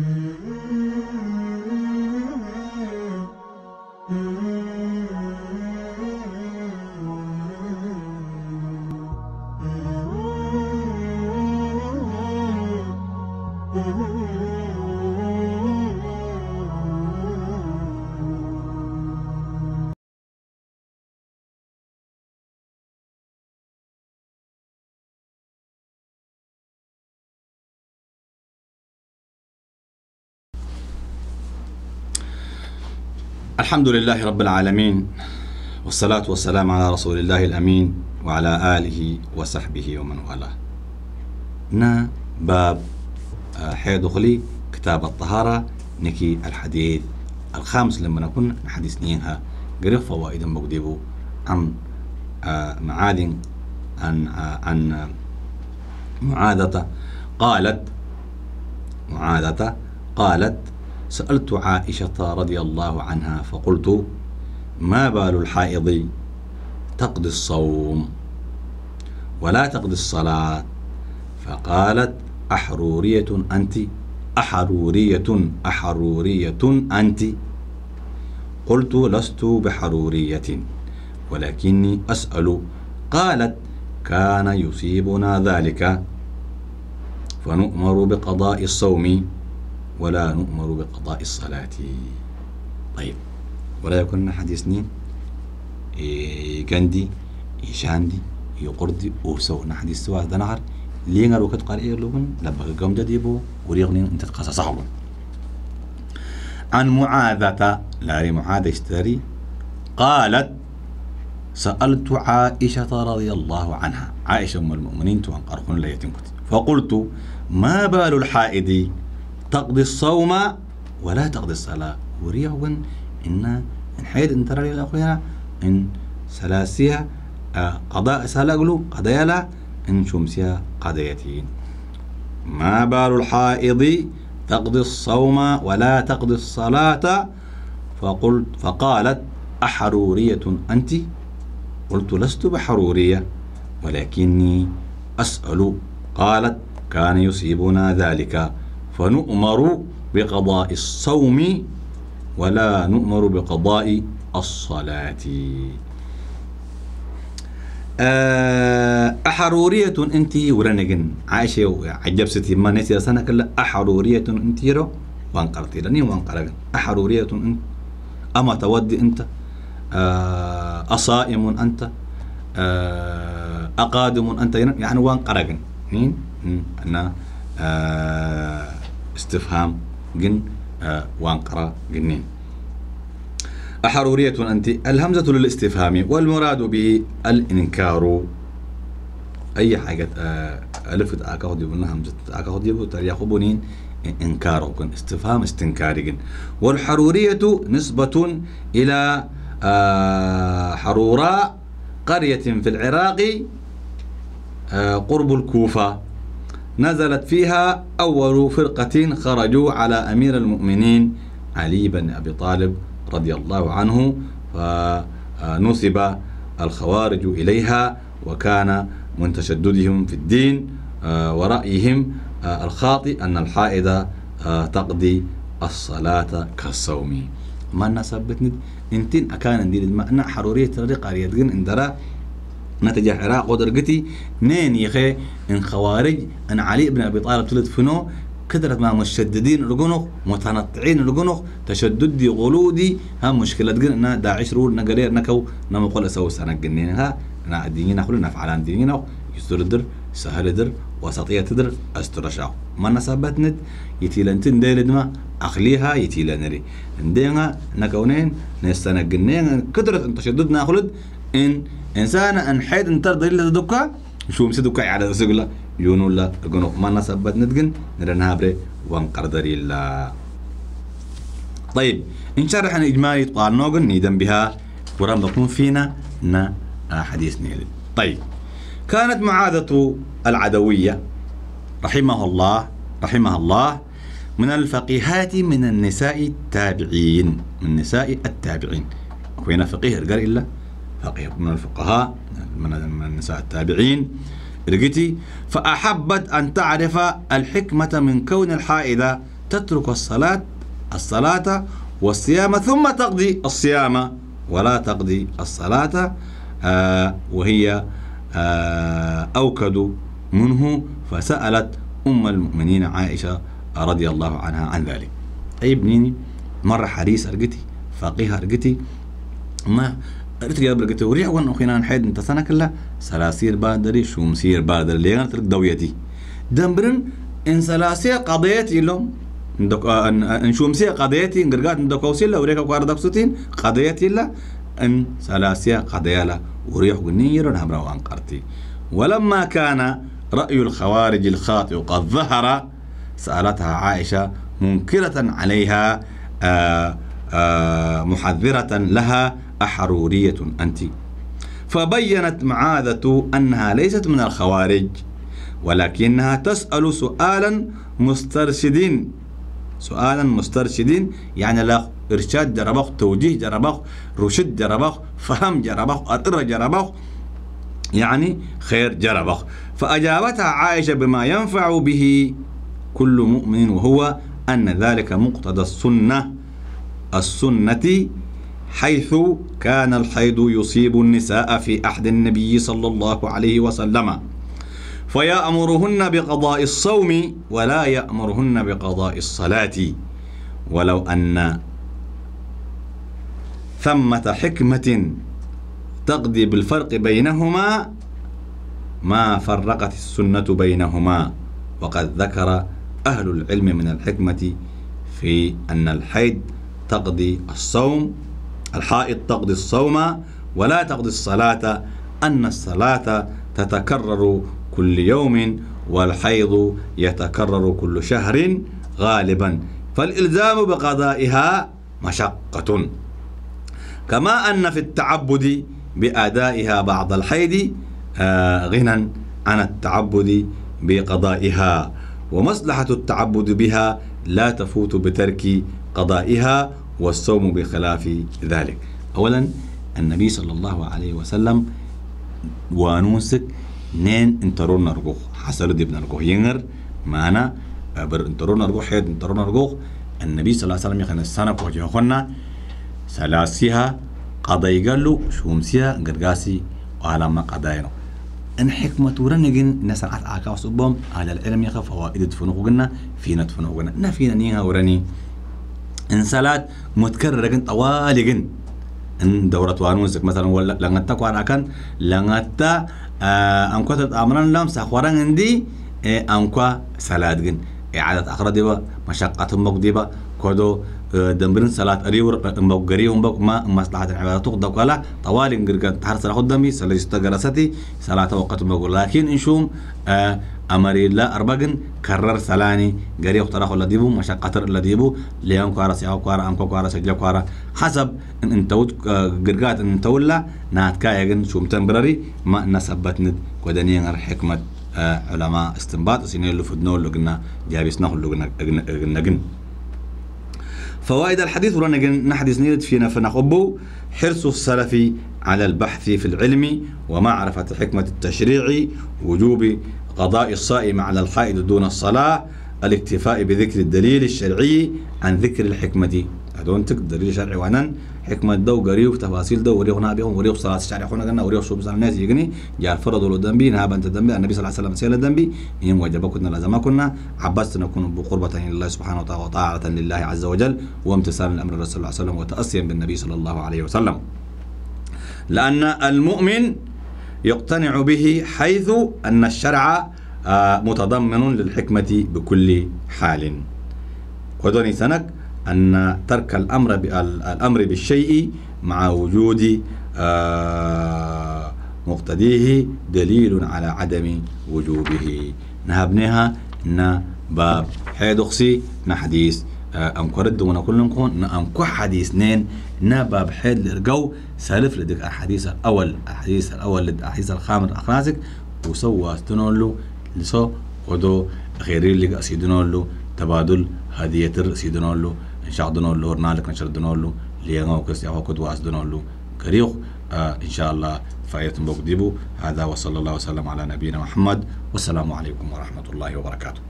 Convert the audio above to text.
Mm-hmm. الحمد لله رب العالمين والصلاة والسلام على رسول الله الأمين وعلى آله وصحبه ومن والاه. نا باب آه، حيدخلي كتاب الطهارة نكي الحديث الخامس لما نكون حديث نينها. قريب فوائد مقدبو عن آه، معادن عن آه، عن معاذة. قالت معاذة قالت سألت عائشة رضي الله عنها فقلت ما بال الحائض؟ تقضي الصوم ولا تقضي الصلاة. فقالت أحرورية أنت أحرورية أحرورية أنت. قلت لست بحرورية ولكني أسأل. قالت كان يصيبنا ذلك فنؤمر بقضاء الصوم. ولا نؤمر بقضاء الصلاة. طيب. ولا يكون حديث نين جندي يشاندي يقردي وسو نحديث سوا دنهر لينغر وقت قال إيه لون لبغ قوم جديبو وريغنين أنت تقصى صحبا عن معاذة لاري معاذة اشتري قالت سألت عائشة رضي الله عنها. عائشة أم المؤمنين توانقرقون لا يتنكت فقلت ما بال الحائد تقضي الصوم ولا تقضي الصلاة. وريهون إن حيد إن ترى لأخويا إن سلاسية آه، قضاء سلاقلو قضايا لا إن شمسيا قضيتين ما بال الحائض تقضي الصوم ولا تقضي الصلاة؟ فقلت فقالت أحرورية أنت؟ قلت لست بحرورية ولكني أسأل. قالت كان يصيبنا ذلك. فنؤمر بقضاء الصوم ولا نؤمر بقضاء الصلاة. آه، أحرورية أنت ورنجن. عائشة عجب ستي ما نسي سنة كلا. أحرورية أنت يرو وانقرتي لني وانقرقن أحرورية أنت. أما تودي أنت. آه، أصائم أنت. آه، أقادم أنت. يعني وانقرقن مين؟ أنا. استفهام جن آه وانقرا جنين. أحرورية أنت الهمزة للاستفهام والمراد به الإنكار. أي حاجة آه ألف أكاهد يبون همزة أكاهد يبون يخبونين إنكار استفهام استنكار والحرورية نسبة إلى آه حروراء قرية في العراق قرب الكوفة. نزلت فيها أول فرقة خرجوا على أمير المؤمنين علي بن أبي طالب رضي الله عنه فنسب الخوارج إليها وكان من تشددهم في الدين ورأيهم الخاطئ أن الحائض آه، تقضي الصلاة كالصوم. ما ند انتين أكان ندير المعنى حرورية طريقة ريدين اندرا نتج عراق ودرقتي نين يخي إن خوارج إن علي بن أبي طالب تلد فنو كثرة ما مشددين لقنو متنطعين لقنو تشددي غلودي هم مشكلة تقول ان داعش رول نقلير نكو نمو قول أسوي سنة قنين ها أنا الدينين اخلو نفعلان دينين يستر در سهل در وسطية تدر استرشاو ما نسبت ند يتيلنتن ديل دما أخليها يتيلنري ندينا نكونين نستنى قنين كثرة تشدد ناخلد إن إنسان أن حيد انتر دليل دكا شو مسي دكا على سغلا يونو لا غنو ما نسبت ندغن ندنا هابري وان قردري لا طيب إن شرح أن إجمالي قال نوغن نيدن بها ورم بكون فينا نا حديث نيل. طيب كانت معاذة العدوية رحمه الله رحمها الله من الفقيهات من النساء التابعين من النساء التابعين. وين فقيه قال إلا؟ فقيه من الفقهاء من النساء التابعين. لقيتي فأحبت أن تعرف الحكمة من كون الحائضة تترك الصلاة الصلاة والصيام ثم تقضي الصيام ولا تقضي الصلاة آه وهي آه أوكد منه. فسألت أم المؤمنين عائشة رضي الله عنها عن ذلك. أي ابنيني مرة حديث أرقتي فقيه أرقتي ما قلت يا برقتي وريع وانا أخينا حيد أنت سنة كلها سلاسير بادري شومسير بادر ليغان ترك دويتي. دمبرن إن سلاسير قضيتي لهم. ndok إن شومسيا قضيتي نغرغات ندوكوسيلا وريكا كوار دكسوتين قضيتي لا. إن سلاسيا قضيالا وريح نيرون همرا وانقرتي. ولما كان رأي الخوارج الخاطئ قد ظهر سألتها عائشة منكرة عليها آآ آآ محذرة لها أحرورية أنت. فبينت معاذة أنها ليست من الخوارج ولكنها تسأل سؤالا مسترشدين. سؤالا مسترشدين يعني لا إرشاد جربخ توجيه جربخ رشد جربخ فهم جربخ أطر جربخ يعني خير جربخ. فأجابتها عائشة بما ينفع به كل مؤمن وهو أن ذلك مقتضى السنة السنة حيث كان الحيض يصيب النساء في عهد النبي صلى الله عليه وسلم. فيأمرهن بقضاء الصوم ولا يأمرهن بقضاء الصلاة. ولو أن ثمة حكمة تقضي بالفرق بينهما ما فرقت السنة بينهما. وقد ذكر أهل العلم من الحكمة في أن الحيض تقضي الصوم الحائض تقضي الصوم ولا تقضي الصلاة أن الصلاة تتكرر كل يوم والحيض يتكرر كل شهر غالبا. فالإلزام بقضائها مشقة. كما أن في التعبد بأدائها بعض الحيض آه، غنى عن التعبد بقضائها. ومصلحة التعبد بها لا تفوت بترك قضائها. والصوم بخلاف ذلك. أولا النبي صلى الله عليه وسلم وانوسك نين انترون نرجوخ حصل دي بنرجوخ ينر معنا بر انترون نرجوخ حيد انترون نرجوخ النبي صلى الله عليه وسلم يخن السنة بوجه خنا سلاسيها قضاي قالوا شومسيها قرقاسي وعلى ما قضاينو. إن حكمة ورنجن ناس عت عكا وصبهم على العلم يخف فوائد تفنو قلنا فينا تفنو قلنا نفينا نيها ورني ان صلاة متكررة جن طوال جن إن دورة وانوزك مثلا ولا لنغتا كوانا كان لنغتا آه انكو تتأمرن لهم ساخوران عندي آه انكو صلاة جن. إعادة أخرى ديبا مشقة مقدبة كودو دمبرن صلاة أريور مبقري ومبق ما مصلحة العبادة تقضى قال طوال إنقرق تحر صلاة قدامي صلاة استقرستي صلاة وقت مقول لكن إنشوم آه أمري لا أربعن كرر سلاني قري اختراخ ولا ديبو مشقة ولا ديبو ليان كوارا سياو كوارا أمكو كوارا سجل كوارا. حسب إن انتوت قرقات إن انتولا ناتكا يغن شوم تنبرري ما نسبت ند كودانيان حكمة آه علماء استنباط سينيل لفدنو اللي قلنا جابسناه اللي قلنا فوائد الحديث ورنا نحدث نيرد فينا فنخبو حرص السلف على البحث في العلم ومعرفة حكمة التشريع وجوب قضاء الصائم على الحائض دون الصلاة الاكتفاء بذكر الدليل الشرعي عن ذكر الحكمة. هذون تك دليل شرعي وانن حكمة دو قريو تفاصيل دو وريو نابيهم وريو صلاة الشرع خونا قلنا وريو شو بصر الناس يغني جاء الفرض ولو دنبي نهاب انت دنبي النبي صلى الله عليه وسلم سيلا دنبي يم وجب كنا لازم كنا. عبست نكون بقربة لله سبحانه وتعالى وطاعة لله عز وجل وامتثال الأمر الرسول صلى الله عليه وسلم وتأسيا بالنبي صلى الله عليه وسلم. لأن المؤمن يقتنع به حيث أن الشرع آه، متضمن للحكمة بكل حال. ودوني سنك أن ترك الأمر الأمر بالشيء مع وجود آه، مقتديه دليل على عدم وجوبه. نهبناها ن باب حيدقسي نحديث آه، أم كرد ونا كو حديث نين نا باب حيد لرجو سالف لدك الحديث الأول الحديث الأول الحديث الخامر أخرازك وسوى استنولو لسو ودو غيري اللي أسيدنولو تبادل هدية سيدنولو إن شاء دنولو هرنالك نشر دنولو ليغاو كس يهو كد واس دنولو. كريوخ آه إن شاء الله فايت ديبو. هذا وصلى الله وسلم على نبينا محمد والسلام عليكم ورحمة الله وبركاته.